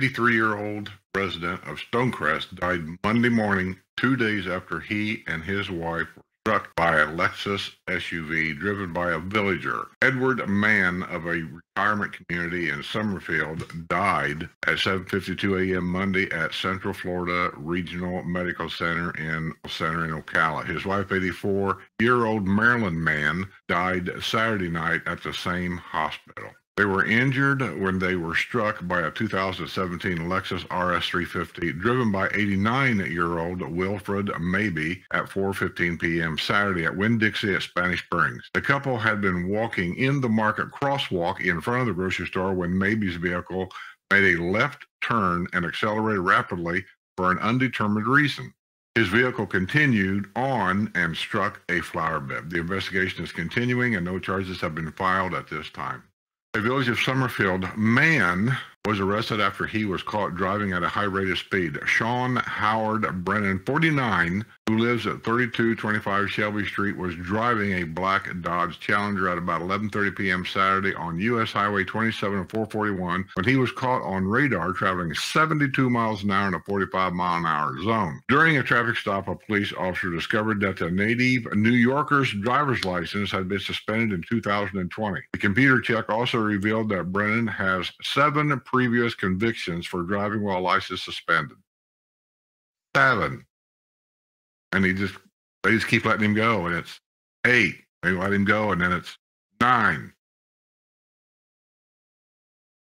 83 year old resident of Stonecrest died Monday morning, two days after he and his wife were struck by a Lexus SUV driven by a villager. Edward Mann of a retirement community in Summerfield died at 7:52 a.m. Monday at Central Florida Regional Medical Center in Center in Ocala. His wife, 84-year-old Marilyn Mann, died Saturday night at the same hospital. They were injured when they were struck by a 2017 Lexus RX350 driven by 89-year-old Wilfred Maybe at 4:15 p.m. Saturday at Winn-Dixie at Spanish Springs. The couple had been walking in the market crosswalk in front of the grocery store when Maybe's vehicle made a left turn and accelerated rapidly for an undetermined reason. His vehicle continued on and struck a flower bed. The investigation is continuing and no charges have been filed at this time. A village of Summerfield man was arrested after he was caught driving at a high rate of speed. Sean Howard Brennan, 49, who lives at 3225 Shelby Street, was driving a black Dodge Challenger at about 11:30 p.m. Saturday on U.S. Highway 27 and 441 when he was caught on radar traveling 72 miles an hour in a 45 mile an hour zone. During a traffic stop, a police officer discovered that the native New Yorker's driver's license had been suspended in 2020. The computer check also revealed that Brennan has seven previous convictions for driving while license suspended. Seven. And he just, they just keep letting him go. And it's eight. They let him go. And then it's nine.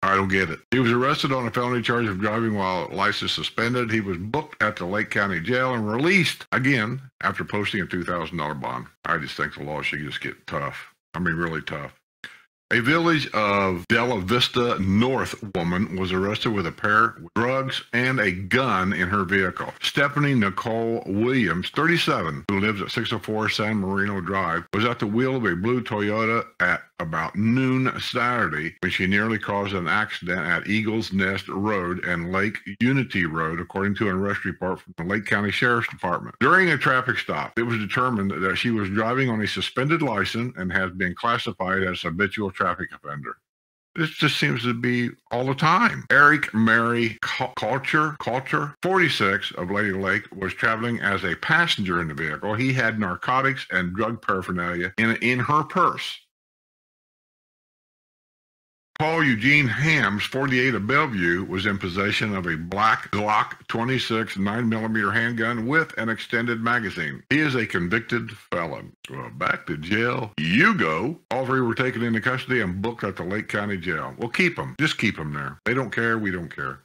I don't get it. He was arrested on a felony charge of driving while license suspended. He was booked at the Lake County Jail and released again after posting a $2,000 bond. I just think the law should just get tough. I mean, really tough. A village of Della Vista North woman was arrested with a pair of drugs and a gun in her vehicle. Stephanie Nicole Williams, 37, who lives at 604 San Marino Drive, was at the wheel of a blue Toyota at about noon Saturday when she nearly caused an accident at Eagles Nest Road and Lake Unity Road, according to an arrest report from the Lake County Sheriff's Department. During a traffic stop, it was determined that she was driving on a suspended license and has been classified as habitual traffic offender. This just seems to be all the time. Eric Mary Culture, Culture, 46 of Lady Lake, was traveling as a passenger in the vehicle. He had narcotics and drug paraphernalia in, in her purse. Paul Eugene Hams, 48 of Bellevue, was in possession of a black Glock 26 9mm handgun with an extended magazine. He is a convicted felon. Well, back to jail you go. All three were taken into custody and booked at the Lake County Jail. Well, keep them. Just keep them there. They don't care. We don't care.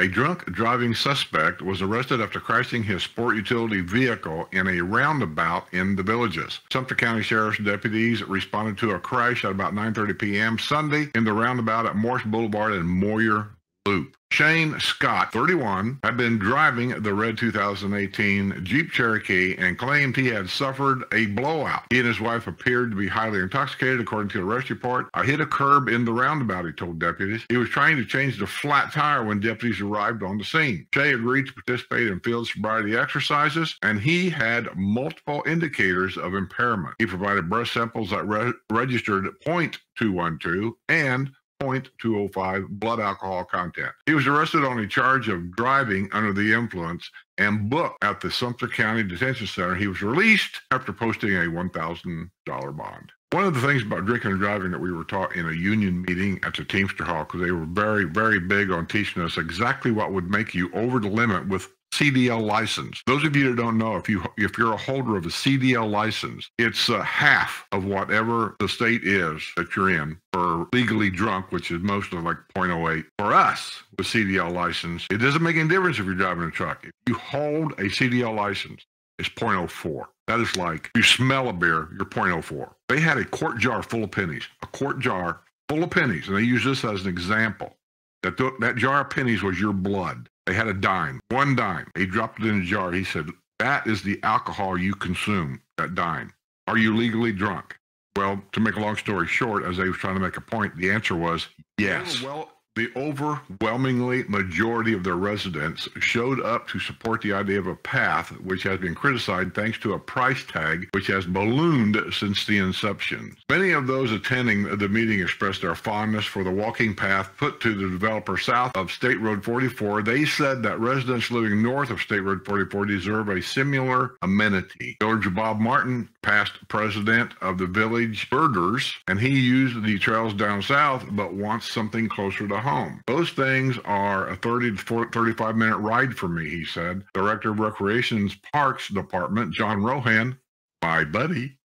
A drunk driving suspect was arrested after crashing his sport utility vehicle in a roundabout in the villages. Sumter County Sheriff's deputies responded to a crash at about 9:30 p.m. Sunday in the roundabout at Morse Boulevard and Moyer Loop. Shane Scott, 31, had been driving the red 2018 Jeep Cherokee and claimed he had suffered a blowout. He and his wife appeared to be highly intoxicated, according to the arrest report. I hit a curb in the roundabout, he told deputies. He was trying to change the flat tire when deputies arrived on the scene. Shay agreed to participate in field sobriety exercises, and he had multiple indicators of impairment. He provided breath samples that re- registered 0.212 and 0.205 blood alcohol content. He was arrested on a charge of driving under the influence and booked at the Sumter County Detention Center. He was released after posting a $1,000 bond. One of the things about drinking and driving that we were taught in a union meeting at the Teamster Hall, because they were very, very big on teaching us exactly what would make you over the limit with CDL license. Those of you that don't know, if you if you're a holder of a CDL license, it's uh, half of whatever the state is that you're in for legally drunk, which is mostly like 0.08. For us with CDL license, it doesn't make any difference if you're driving a truck. If you hold a CDL license, it's 0.04. That is like you smell a beer, you're 0.04. They had a quart jar full of pennies, a quart jar full of pennies, and they use this as an example. That, th- that jar of pennies was your blood. They had a dime, one dime. He dropped it in a jar. He said, That is the alcohol you consume, that dime. Are you legally drunk? Well, to make a long story short, as they was trying to make a point, the answer was yes. Well, The overwhelmingly majority of their residents showed up to support the idea of a path, which has been criticized thanks to a price tag which has ballooned since the inception. Many of those attending the meeting expressed their fondness for the walking path put to the developer south of State Road 44. They said that residents living north of State Road 44 deserve a similar amenity. George Bob Martin, past president of the Village Birders, and he used the trails down south but wants something closer to home. Those things are a 30 to 35 minute ride for me, he said. Director of Recreation's Parks Department, John Rohan, my buddy,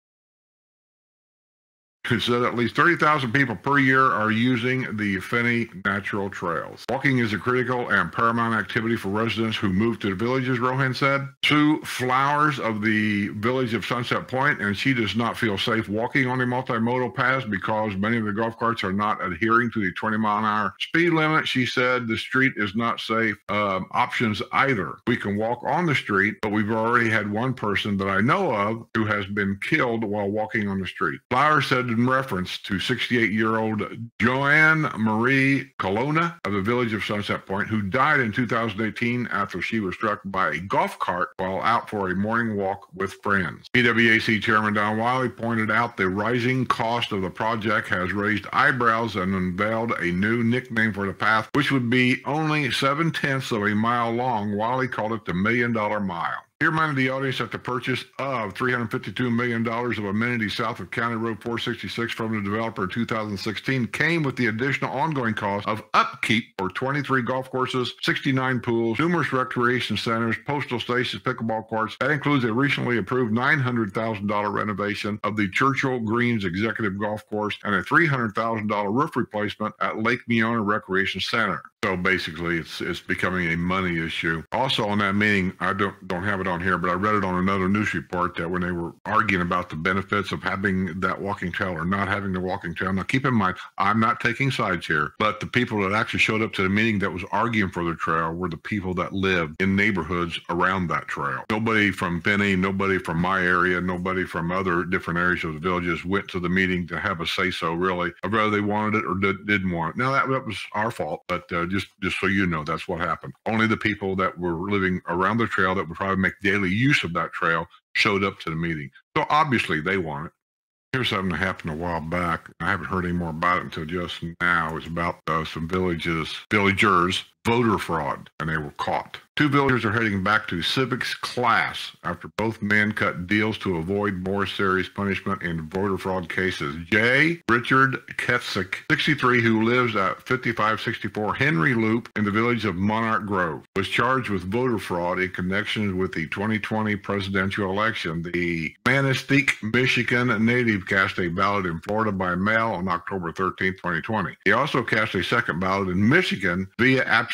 said at least 30,000 people per year are using the Fenney Natural Trails. Walking is a critical and paramount activity for residents who move to the villages, Rohan said. Sue Flowers of the village of Sunset Point, and she does not feel safe walking on the multimodal paths because many of the golf carts are not adhering to the 20 mile an hour speed limit. She said the street is not safe um, options either. We can walk on the street, but we've already had one person that I know of who has been killed while walking on the street. Flowers said in reference to 68 year old Joanne Marie Colonna of the village of Sunset Point, who died in 2018 after she was struck by a golf cart while out for a morning walk with friends. PWAC Chairman Don Wiley pointed out the rising cost of the project has raised eyebrows and unveiled a new nickname for the path, which would be only seven tenths of a mile long. Wiley called it the Million Dollar Mile. He reminded the audience that the purchase uh, of $352 million of amenities south of County Road 466 from the developer in 2016 came with the additional ongoing cost of upkeep for 23 golf courses, 69 pools, numerous recreation centers, postal stations, pickleball courts. That includes a recently approved $900,000 renovation of the Churchill Greens Executive Golf Course and a $300,000 roof replacement at Lake Miona Recreation Center. So basically, it's it's becoming a money issue. Also, on that meeting, I don't don't have it on here, but I read it on another news report that when they were arguing about the benefits of having that walking trail or not having the walking trail. Now, keep in mind, I'm not taking sides here, but the people that actually showed up to the meeting that was arguing for the trail were the people that lived in neighborhoods around that trail. Nobody from Fenney, nobody from my area, nobody from other different areas of the villages went to the meeting to have a say so. Really, of whether they wanted it or did, not want it. Now that, that was our fault, but. Uh, just just so you know, that's what happened. Only the people that were living around the trail that would probably make daily use of that trail showed up to the meeting. So obviously they want it. Here's something that happened a while back. I haven't heard any more about it until just now. It's about uh, some villages, villagers voter fraud, and they were caught. Two villagers are heading back to civics class after both men cut deals to avoid more serious punishment in voter fraud cases. J. Richard Ketsick, 63, who lives at 5564 Henry Loop in the village of Monarch Grove, was charged with voter fraud in connection with the 2020 presidential election. The Manistique, Michigan native cast a ballot in Florida by mail on October 13, 2020. He also cast a second ballot in Michigan via absentee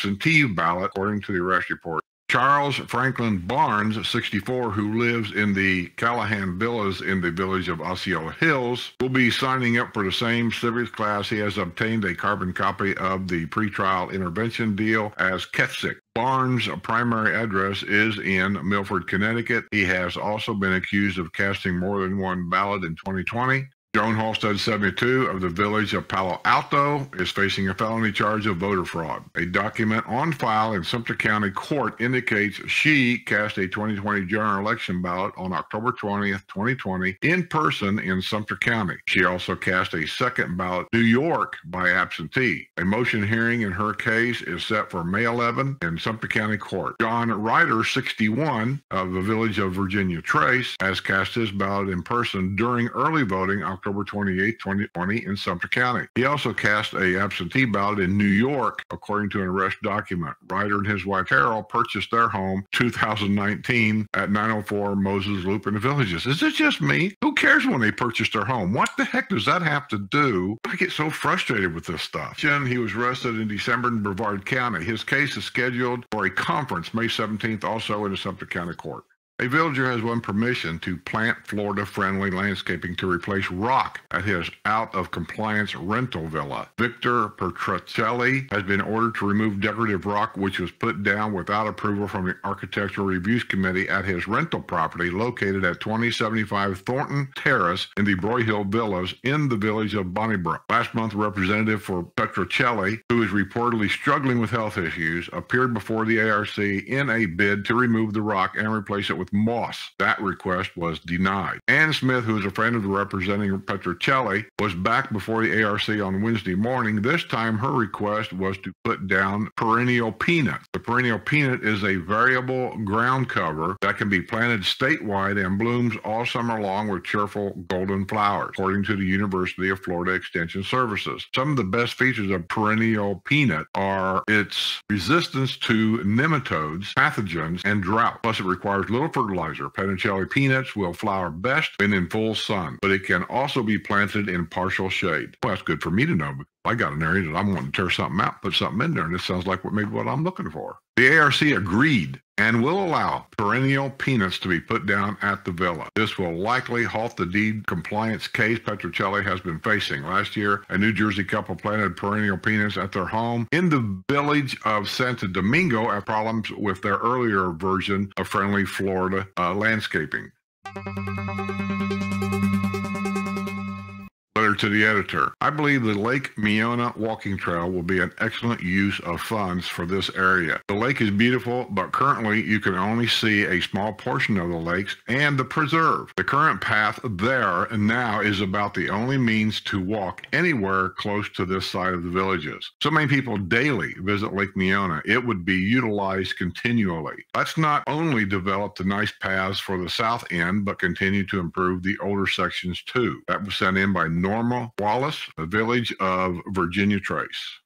ballot, according to the arrest report. Charles Franklin Barnes, 64, who lives in the Callahan Villas in the village of Osceola Hills, will be signing up for the same civics class. He has obtained a carbon copy of the pretrial intervention deal as Ketsick. Barnes' primary address is in Milford, Connecticut. He has also been accused of casting more than one ballot in 2020. Joan Halstead, 72, of the village of Palo Alto, is facing a felony charge of voter fraud. A document on file in Sumter County Court indicates she cast a 2020 general election ballot on October 20th, 2020, in person in Sumter County. She also cast a second ballot New York by absentee. A motion hearing in her case is set for May 11 in Sumter County Court. John Ryder, 61, of the village of Virginia Trace, has cast his ballot in person during early voting October 28, 2020 in Sumter County. He also cast a absentee ballot in New York, according to an arrest document. Ryder and his wife Carol purchased their home 2019 at 904 Moses Loop in the Villages. Is it just me? Who cares when they purchased their home? What the heck does that have to do? I get so frustrated with this stuff. Jen, he was arrested in December in Brevard County. His case is scheduled for a conference May 17th, also in the Sumter County Court. A villager has won permission to plant Florida-friendly landscaping to replace rock at his out-of-compliance rental villa. Victor Petrocelli has been ordered to remove decorative rock which was put down without approval from the Architectural Reviews Committee at his rental property located at 2075 Thornton Terrace in the Broyhill Villas in the village of Bonnybrook. Last month, representative for Petrocelli, who is reportedly struggling with health issues, appeared before the ARC in a bid to remove the rock and replace it with moss. That request was denied. Ann Smith, who is a friend of the representing Petrocelli, was back before the ARC on Wednesday morning. This time, her request was to put down perennial peanut. The perennial peanut is a variable ground cover that can be planted statewide and blooms all summer long with cheerful golden flowers, according to the University of Florida Extension Services. Some of the best features of perennial peanut are its resistance to nematodes, pathogens, and drought. Plus, it requires little fertilizer. Petrocelli peanuts will flower best when in full sun, but it can also be planted in partial shade. Well, that's good for me to know I got an area that I'm wanting to tear something out, put something in there, and this sounds like what maybe what I'm looking for. The ARC agreed and will allow perennial peanuts to be put down at the villa. This will likely halt the deed compliance case Petrocelli has been facing. Last year, a New Jersey couple planted perennial peanuts at their home in the village of Santo Domingo had problems with their earlier version of friendly Florida uh, landscaping. To the editor. I believe the Lake Miona walking trail will be an excellent use of funds for this area. The lake is beautiful, but currently you can only see a small portion of the lakes and the preserve. The current path there and now is about the only means to walk anywhere close to this side of the villages. So many people daily visit Lake Miona. It would be utilized continually. Let's not only develop the nice paths for the south end, but continue to improve the older sections too. That was sent in by Wallace, a village of Virginia Trace.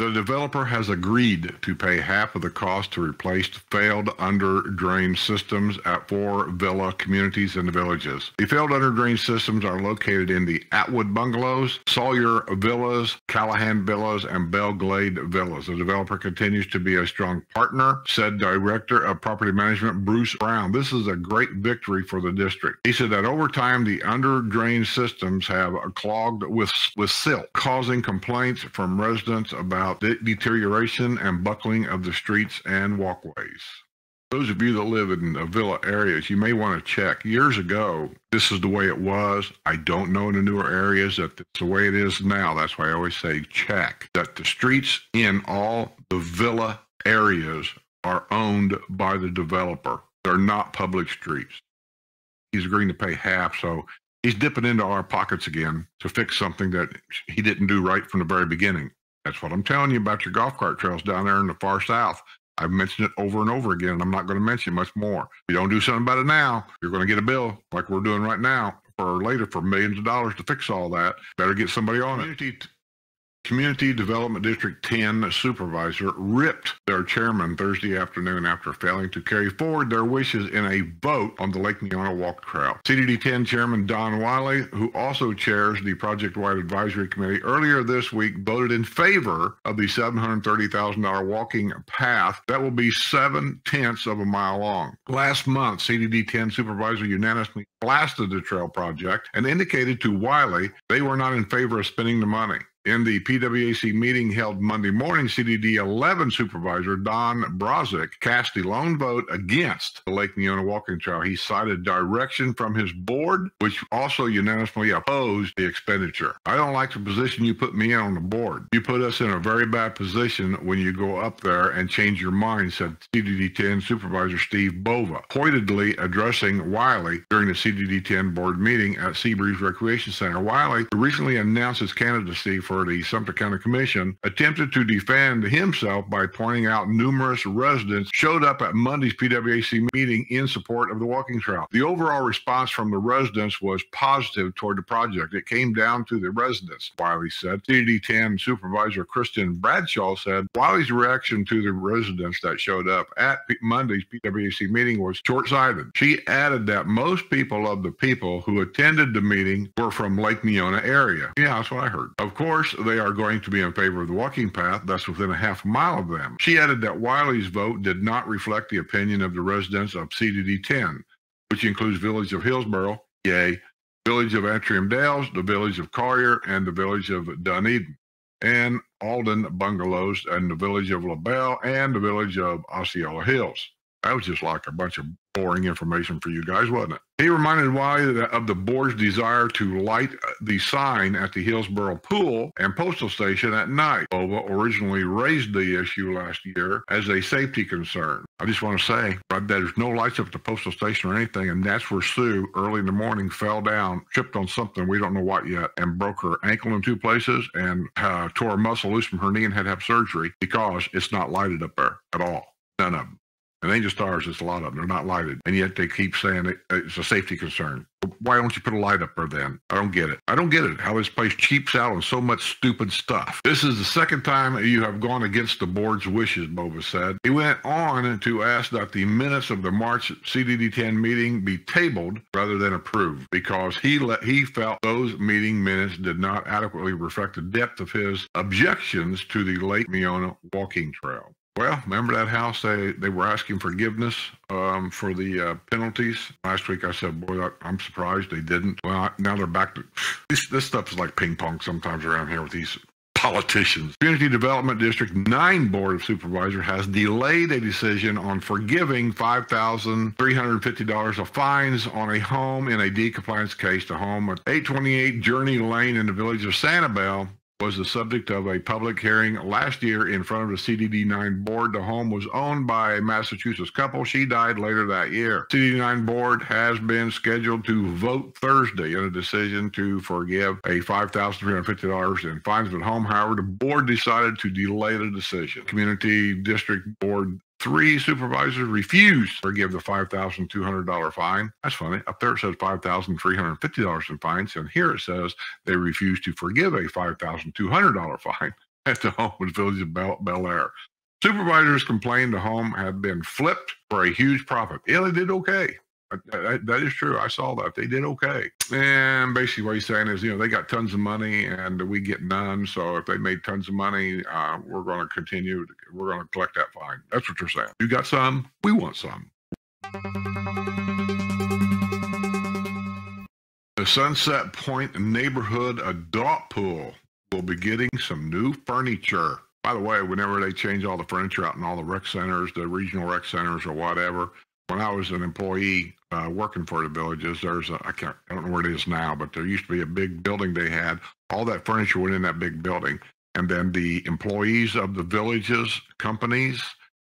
The developer has agreed to pay half of the cost to replace failed under drain systems at four villa communities in the villages. The failed under drain systems are located in the Atwood Bungalows, Sawyer Villas, Callahan Villas, and Belglade Villas. The developer continues to be a strong partner, said Director of Property Management Bruce Brown. This is a great victory for the district. He said that over time, the under drain systems have clogged with, with silt, causing complaints from residents about about de- deterioration and buckling of the streets and walkways. Those of you that live in the villa areas, you may want to check. Years ago, this is the way it was. I don't know in the newer areas that it's the way it is now. That's why I always say check that the streets in all the villa areas are owned by the developer. They're not public streets. He's agreeing to pay half, so he's dipping into our pockets again to fix something that he didn't do right from the very beginning. That's what I'm telling you about your golf cart trails down there in the far south. I've mentioned it over and over again, and I'm not going to mention much more. If you don't do something about it now, you're going to get a bill like we're doing right now for later for millions of dollars to fix all that. Better get somebody on it. Community Development District 10 supervisor ripped their chairman Thursday afternoon after failing to carry forward their wishes in a vote on the Lake Miona Walk Trail. CDD 10 Chairman Don Wiley, who also chairs the project-wide advisory committee, earlier this week voted in favor of the $730,000 walking path that will be seven tenths of a mile long. Last month, CDD 10 supervisor unanimously blasted the trail project and indicated to Wiley they were not in favor of spending the money. In the PWAC meeting held Monday morning, CDD 11 Supervisor Don Brozick cast a lone vote against the Lake Miona walking trail. He cited direction from his board, which also unanimously opposed the expenditure. I don't like the position you put me in on the board. You put us in a very bad position when you go up there and change your mind, said CDD 10 Supervisor Steve Bova, pointedly addressing Wiley during the CDD 10 board meeting at Seabreeze Recreation Center. Wiley recently announced his candidacy for for the Sumter County Commission, attempted to defend himself by pointing out numerous residents showed up at Monday's PWAC meeting in support of the walking trail. The overall response from the residents was positive toward the project. It came down to the residents, Wiley said. CDD 10 Supervisor Kristen Bradshaw said Wiley's reaction to the residents that showed up at Monday's PWAC meeting was short sighted. She added that most people of the people who attended the meeting were from Lake Miona area. Yeah, that's what I heard. Of course, course, they are going to be in favor of the walking path. That's within a half mile of them. She added that Wiley's vote did not reflect the opinion of the residents of CDD 10. which includes village of Hillsboro, yay, village of Antrim Dales, the village of Collier, and the village of Dunedin, and Alden Bungalows, and the village of LaBelle, and the village of Osceola Hills. That was just like a bunch of boring information for you guys, wasn't it? He reminded Wiley of the board's desire to light the sign at the Hillsboro Pool and Postal Station at night. Bova originally raised the issue last year as a safety concern. I just want to say that there's no lights up at the Postal Station or anything, and that's where Sue, early in the morning, fell down, tripped on something, we don't know what yet, and broke her ankle in two places and uh, tore a muscle loose from her knee and had to have surgery because it's not lighted up there at all. None of them. And Angel Stars, there's a lot of them. They're not lighted. And yet they keep saying it, it's a safety concern. Why don't you put a light up there then? I don't get it. I don't get it. How this place cheaps out on so much stupid stuff. This is the second time you have gone against the board's wishes, Bova said. He went on to ask that the minutes of the March CDD10 meeting be tabled rather than approved because he he felt those meeting minutes did not adequately reflect the depth of his objections to the Lake Miona walking trail. Well, remember that house? They they were asking forgiveness um, for the uh, penalties last week. I said, "Boy, I'm surprised they didn't." Well, now they're back to this. This stuff is like ping pong sometimes around here with these politicians. Community Development District 9 Board of Supervisors has delayed a decision on forgiving $5,350 of fines on a home in a deed compliance case. The home at 828 Journey Lane in the village of Sanibel was the subject of a public hearing last year in front of the CDD9 board. The home was owned by a Massachusetts couple. She died later that year. CDD9 board has been scheduled to vote Thursday in a decision to forgive a $5,350 in fines at home. However, the board decided to delay the decision. Community District Board Three supervisors refused to forgive the $5,200 fine. That's funny. Up there it says $5,350 in fines, and here it says they refused to forgive a $5,200 fine at the Homewood Village of Bel, Bel Air. Supervisors complained the home had been flipped for a huge profit. Yeah, they did okay. That, that is true. I saw that. They did okay. And basically, what he's saying is, you know, they got tons of money and we get none. So if they made tons of money, uh, we're going to continue. We're going to collect that fine. That's what they're saying. You got some, we want some. The Sunset Point neighborhood adult pool will be getting some new furniture. By the way, whenever they change all the furniture out in all the rec centers, the regional rec centers or whatever, when I was an employee uh, working for the villages, there's a, I can't, I don't know where it is now, but there used to be a big building they had. All that furniture went in that big building. And then the employees of the villages, companies,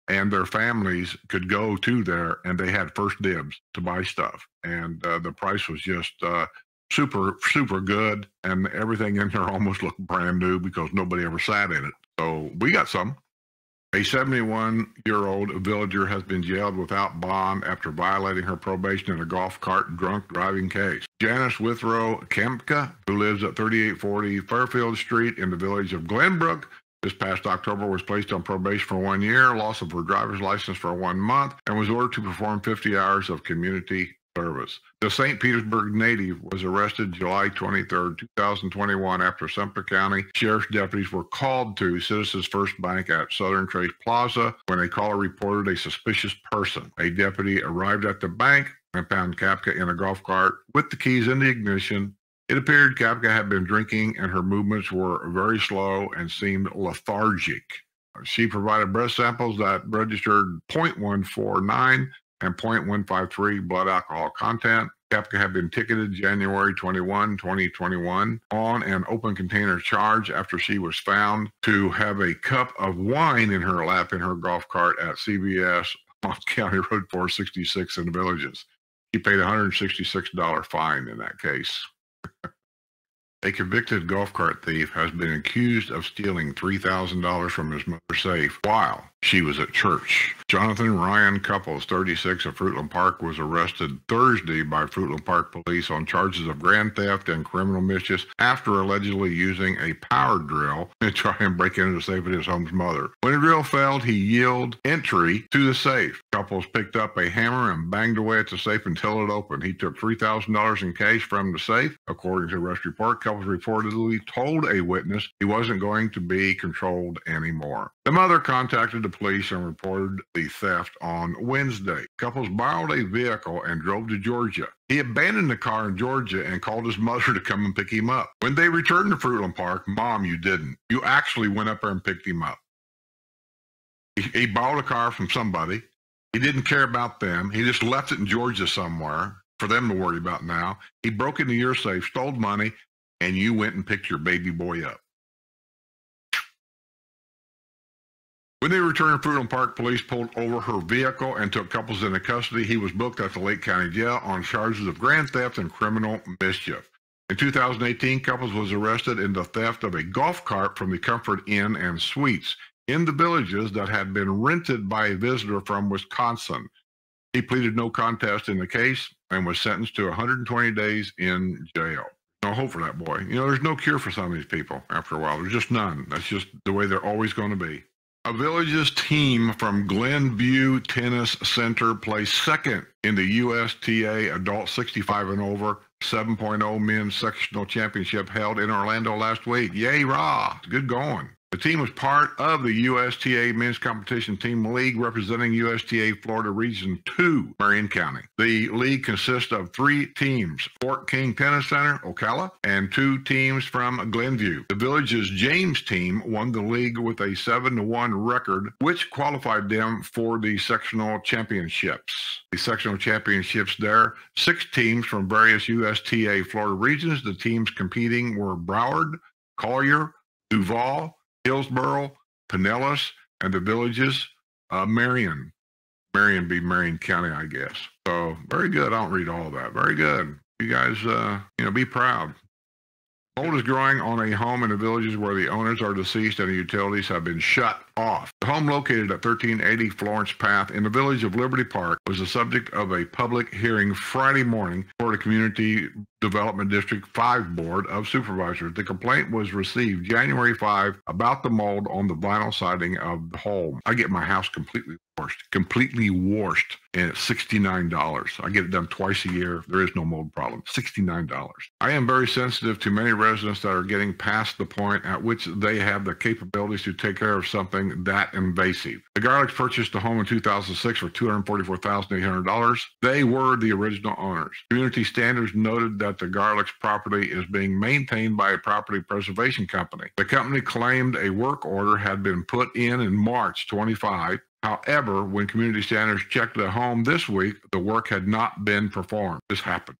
and their families could go to there and they had first dibs to buy stuff. And uh, the price was just uh, super, super good. And everything in there almost looked brand new because nobody ever sat in it. So we got some. A 71 year old villager has been jailed without bond after violating her probation in a golf cart drunk driving case. Janice Withrow Kempka, who lives at 3840 Fairfield Street in the village of Glenbrook, this past October was placed on probation for one year, loss of her driver's license for one month, and was ordered to perform 50 hours of community service. The St. Petersburg native was arrested July 23, 2021, after Sumter County Sheriff's deputies were called to Citizens First Bank at Southern Trace Plaza when a caller reported a suspicious person. A deputy arrived at the bank and found Kapka in a golf cart with the keys in the ignition. It appeared Kapka had been drinking and her movements were very slow and seemed lethargic. She provided breath samples that registered 0.149 and 0.153 blood alcohol content. Kapka had been ticketed January 21, 2021 on an open container charge after she was found to have a cup of wine in her lap in her golf cart at CVS on County Road 466 in the villages. She paid $166 fine in that case. A convicted golf cart thief has been accused of stealing $3,000 from his mother's safe while she was at church. Jonathan Ryan Couples, 36 of Fruitland Park, was arrested Thursday by Fruitland Park police on charges of grand theft and criminal mischief after allegedly using a power drill to try and break into the safe of his home's mother. When the drill failed, he yielded entry to the safe. Couples picked up a hammer and banged away at the safe until it opened. He took $3,000 in cash from the safe. According to arrest report, Couples reportedly told a witness he wasn't going to be controlled anymore. The mother contacted the police and reported the theft on Wednesday. Couples borrowed a vehicle and drove to Georgia. He abandoned the car in Georgia and called his mother to come and pick him up. When they returned to Fruitland Park, Mom, you didn't. You actually went up there and picked him up. He, he borrowed a car from somebody. He didn't care about them. He just left it in Georgia somewhere for them to worry about now. He broke into your safe, stole money, and you went and picked your baby boy up. When they returned, to Fruitland Park police pulled over her vehicle and took couples into custody. He was booked at the Lake County Jail on charges of grand theft and criminal mischief. In 2018, Couples was arrested in the theft of a golf cart from the Comfort Inn and Suites in the villages that had been rented by a visitor from Wisconsin. He pleaded no contest in the case and was sentenced to 120 days in jail. No hope for that boy. You know, there's no cure for some of these people after a while. There's just none. That's just the way they're always going to be. A Villages team from Glenview Tennis Center placed second in the USTA Adult 65 and Over 7.0 Men's Sectional Championship held in Orlando last week. Yay, rah! Good going. The team was part of the USTA Men's Competition Team League representing USTA Florida Region 2, Marion County. The league consists of three teams Fort King Tennis Center, Ocala, and two teams from Glenview. The Village's James team won the league with a 7 to 1 record, which qualified them for the sectional championships. The sectional championships there, six teams from various USTA Florida regions. The teams competing were Broward, Collier, Duval, Hillsborough, Pinellas, and the villages, uh, Marion. Marion be Marion County, I guess. So very good. I don't read all that. Very good. You guys, uh, you know, be proud. Mold is growing on a home in the villages where the owners are deceased and the utilities have been shut off. The home located at 1380 Florence Path in the village of Liberty Park was the subject of a public hearing Friday morning for the Community Development District 5 Board of Supervisors. The complaint was received January 5 about the mold on the vinyl siding of the home. I get my house completely washed, completely washed, and it's $69. I get it done twice a year. There is no mold problem. $69. I am very sensitive to many residents that are getting past the point at which they have the capabilities to take care of something that invasive. The Garlicks purchased the home in 2006 for $244,800. They were the original owners. Community Standards noted that the Garlicks property is being maintained by a property preservation company. The company claimed a work order had been put in in March 25 However, when community standards checked the home this week, the work had not been performed. This happens,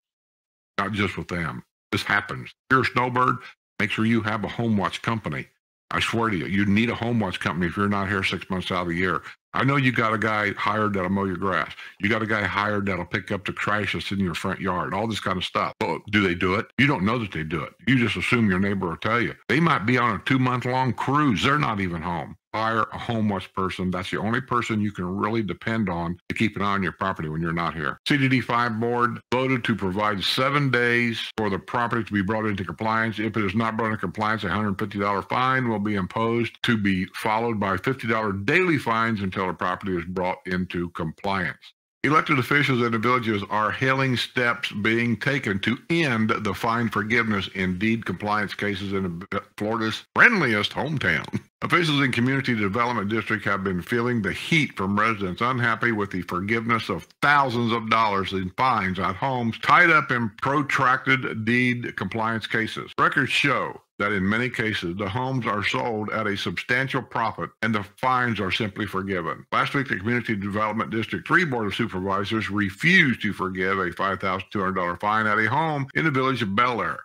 not just with them. This happens. If you're a snowbird, make sure you have a home watch company. I swear to you, you need a home watch company if you're not here six months out of the year. I know you got a guy hired that'll mow your grass. You got a guy hired that'll pick up the trash that's in your front yard, all this kind of stuff. Well, do they do it? You don't know that they do it. You just assume your neighbor will tell you. They might be on a two month long cruise. They're not even home hire a homeless person. That's the only person you can really depend on to keep an eye on your property when you're not here. CDD5 board voted to provide seven days for the property to be brought into compliance. If it is not brought into compliance, a $150 fine will be imposed to be followed by $50 daily fines until the property is brought into compliance. Elected officials in the villages are hailing steps being taken to end the fine forgiveness in deed compliance cases in Florida's friendliest hometown. Officials in Community Development District have been feeling the heat from residents unhappy with the forgiveness of thousands of dollars in fines on homes tied up in protracted deed compliance cases. Records show that in many cases the homes are sold at a substantial profit and the fines are simply forgiven. Last week, the Community Development District 3 Board of Supervisors refused to forgive a $5,200 fine at a home in the village of Bel Air.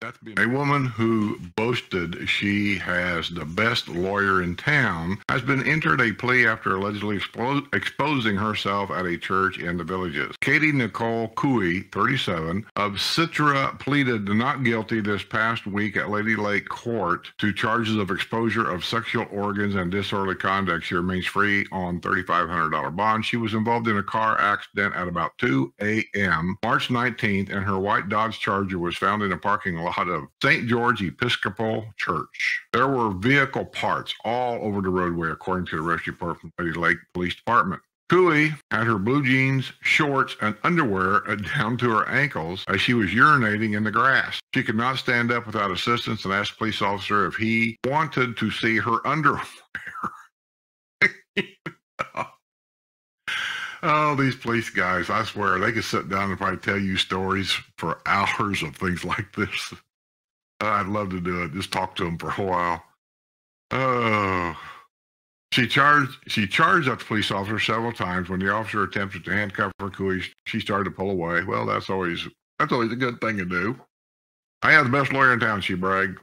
A woman who boasted she has the best lawyer in town has been entered a plea after allegedly expo- exposing herself at a church in the villages. Katie Nicole Cooey, 37, of Citra pleaded not guilty this past week at Lady Lake Court to charges of exposure of sexual organs and disorderly conduct. She remains free on $3,500 bond. She was involved in a car accident at about 2 a.m. March 19th, and her white Dodge Charger was found in a parking lot lot of St. George Episcopal Church. There were vehicle parts all over the roadway, according to the rescue report from Lady Lake Police Department. Cooey had her blue jeans, shorts, and underwear down to her ankles as she was urinating in the grass. She could not stand up without assistance and asked the police officer if he wanted to see her underwear. oh, these police guys, I swear, they could sit down and probably tell you stories for hours of things like this. I'd love to do it. Just talk to them for a while. Oh. She charged she charged at the police officer several times. When the officer attempted to handcuff her, she started to pull away. Well, that's always that's always a good thing to do. I have the best lawyer in town, she bragged.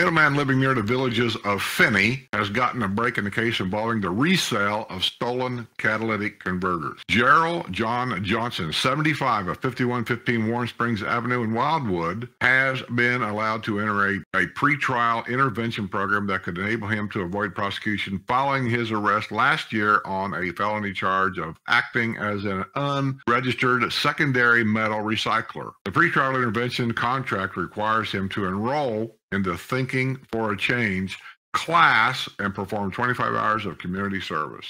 Middleman living near the villages of Fenney has gotten a break in the case involving the resale of stolen catalytic converters. Gerald John Johnson, 75 of 5115 Warren Springs Avenue in Wildwood, has been allowed to enter a, a pretrial intervention program that could enable him to avoid prosecution following his arrest last year on a felony charge of acting as an unregistered secondary metal recycler. The pretrial intervention contract requires him to enroll in the Thinking for a Change class and perform 25 hours of community service.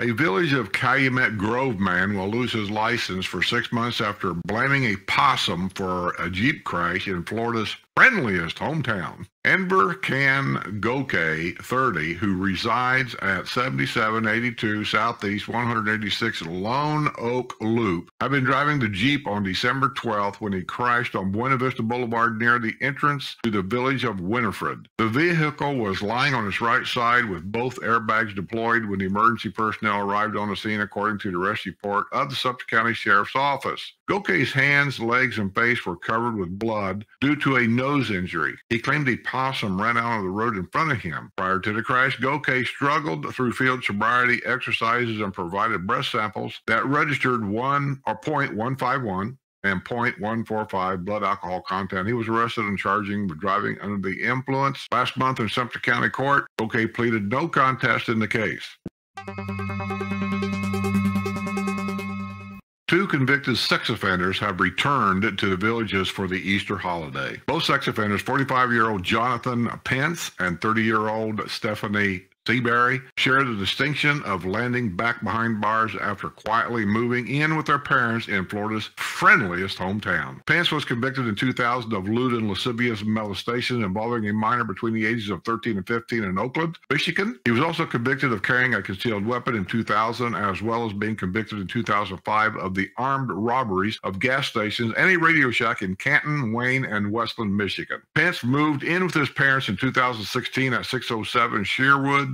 A village of Calumet Grove man will lose his license for six months after blaming a possum for a Jeep crash in Florida's friendliest hometown. Enver Khan Goke, 30, who resides at 7782 Southeast 186 Lone Oak Loop, I've been driving the Jeep on December 12th when he crashed on Buena Vista Boulevard near the entrance to the village of Winifred. The vehicle was lying on its right side with both airbags deployed when the emergency personnel arrived on the scene, according to the arrest report of the Sumter County Sheriff's Office. Goke's hands, legs, and face were covered with blood due to a nose injury. He claimed a possum ran out of the road in front of him. Prior to the crash, Goke struggled through field sobriety exercises and provided breath samples that registered 1 uh, or 0.151 and 0.145 blood alcohol content. He was arrested and charging with driving under the influence. Last month in Sumter County Court, Goke pleaded no contest in the case. Two convicted sex offenders have returned to the villages for the Easter holiday. Both sex offenders, 45 year old Jonathan Pence and 30 year old Stephanie Seabury share the distinction of landing back behind bars after quietly moving in with their parents in Florida's friendliest hometown. Pence was convicted in 2000 of lewd and lascivious molestation involving a minor between the ages of 13 and 15 in Oakland, Michigan. He was also convicted of carrying a concealed weapon in 2000, as well as being convicted in 2005 of the armed robberies of gas stations and a Radio Shack in Canton, Wayne, and Westland, Michigan. Pence moved in with his parents in 2016 at 607 Sherwood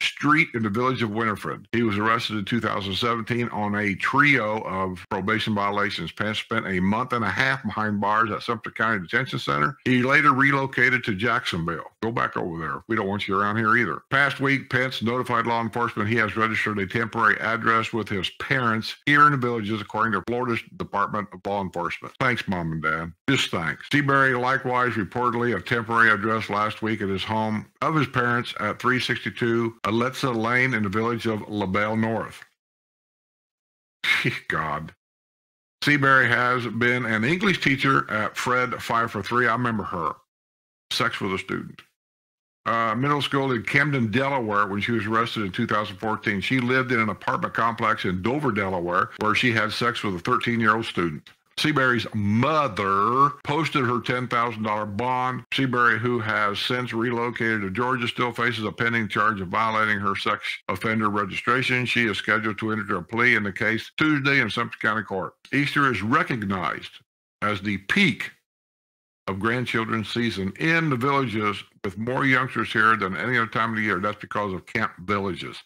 Street in the village of Winifred. He was arrested in 2017 on a trio of probation violations. Pence spent a month and a half behind bars at Sumter County Detention Center. He later relocated to Jacksonville. Go back over there. We don't want you around here either. Past week, Pence notified law enforcement he has registered a temporary address with his parents here in the villages, according to Florida's Department of Law Enforcement. Thanks, Mom and Dad. Just thanks. Seabury likewise reportedly a temporary address last week at his home of his parents at 362 Alexa Lane in the village of LaBelle North. God. Seabury has been an English teacher at Fred Fifer III. I remember her. Sex with a student. Uh, middle school in Camden, Delaware, when she was arrested in 2014. She lived in an apartment complex in Dover, Delaware, where she had sex with a 13 year old student. Seabury's mother posted her $10,000 bond. Seabury, who has since relocated to Georgia, still faces a pending charge of violating her sex offender registration. She is scheduled to enter a plea in the case Tuesday in Sumter County Court. Easter is recognized as the peak of grandchildren's season in the villages with more youngsters here than any other time of the year. That's because of camp villages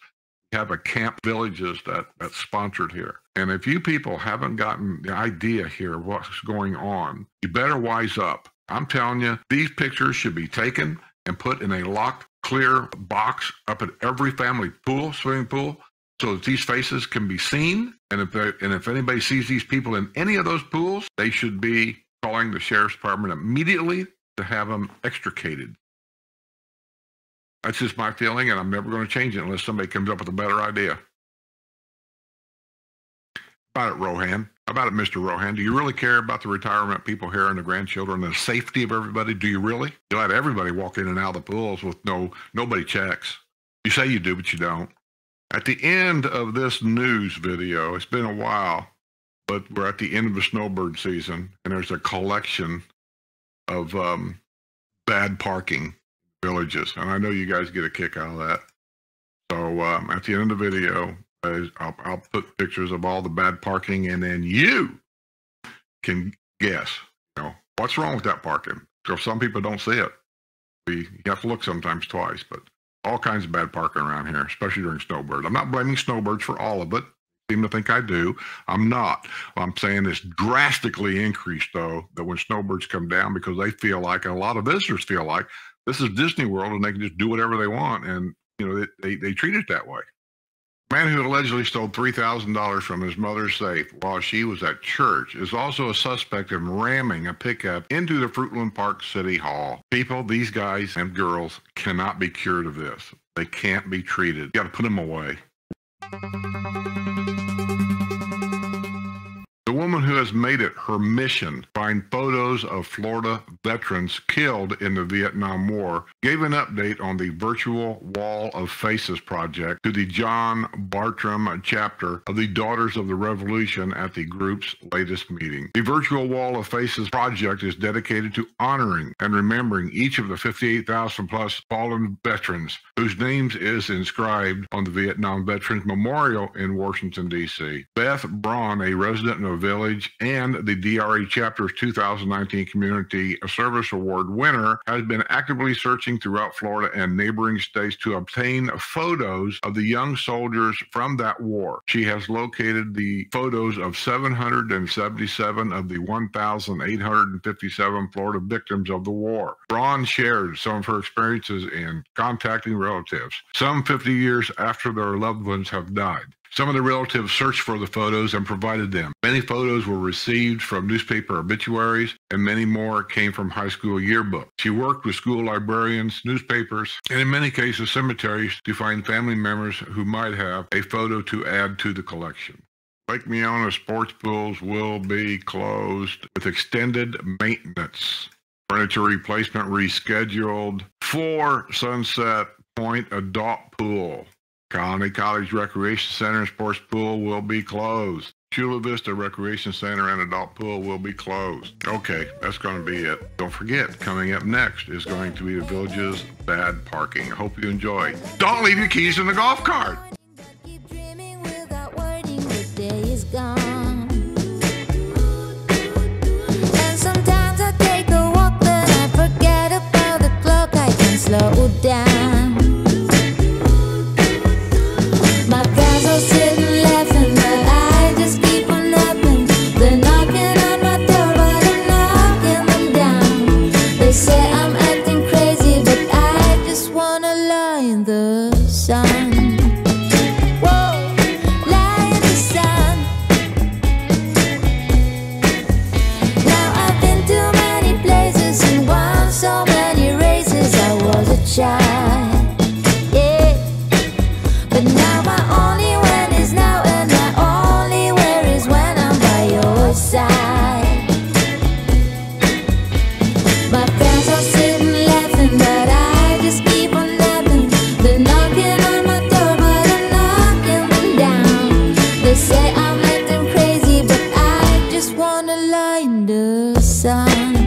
have a camp villages that that's sponsored here. And if you people haven't gotten the idea here what's going on, you better wise up. I'm telling you, these pictures should be taken and put in a locked, clear box up at every family pool, swimming pool, so that these faces can be seen. And if and if anybody sees these people in any of those pools, they should be calling the sheriff's department immediately to have them extricated. That's just my feeling, and I'm never going to change it unless somebody comes up with a better idea. About it, Rohan. About it, Mr. Rohan. Do you really care about the retirement people here and the grandchildren and the safety of everybody? Do you really? You let everybody walk in and out of the pools with no nobody checks. You say you do, but you don't. At the end of this news video, it's been a while, but we're at the end of the snowbird season, and there's a collection of um, bad parking villages. And I know you guys get a kick out of that. So um, at the end of the video, I'll, I'll put pictures of all the bad parking, and then you can guess, you know, what's wrong with that parking. So some people don't see it. you have to look sometimes twice, but all kinds of bad parking around here, especially during snowbirds. I'm not blaming snowbirds for all of it. Seem to think I do. I'm not. I'm saying it's drastically increased though that when snowbirds come down because they feel like, and a lot of visitors feel like this is Disney World and they can just do whatever they want, and you know they they, treat it that way man who allegedly stole $3,000 from his mother's safe while she was at church is also a suspect in ramming a pickup into the Fruitland Park City Hall. People, these guys and girls cannot be cured of this. They can't be treated. You got to put them away. Woman who has made it her mission find photos of Florida veterans killed in the Vietnam War gave an update on the Virtual Wall of Faces project to the John Bartram chapter of the Daughters of the Revolution at the group's latest meeting. The Virtual Wall of Faces project is dedicated to honoring and remembering each of the 58,000 plus fallen veterans whose names is inscribed on the Vietnam Veterans Memorial in Washington, D.C. Beth Braun, a resident of the Village and the DRA Chapter's 2019 Community Service Award winner, has been actively searching throughout Florida and neighboring states to obtain photos of the young soldiers from that war. She has located the photos of 777 of the 1,857 Florida victims of the war. Braun shared some of her experiences in contacting relatives, some 50 years after their loved ones have died. Some of the relatives searched for the photos and provided them. Many photos were received from newspaper obituaries, and many more came from high school yearbooks. She worked with school librarians, newspapers, and in many cases, cemeteries to find family members who might have a photo to add to the collection. Lake Miona sports pools will be closed with extended maintenance. Furniture replacement rescheduled for Sunset Point Adult Pool. Colony Cottage Recreation Center and Sports Pool will be closed. Chula Vista Recreation Center and Adult Pool will be closed. Okay, that's going to be it. Don't forget, coming up next is going to be the village's bad parking. Hope you enjoy. Don't leave your keys in the golf cart. Sun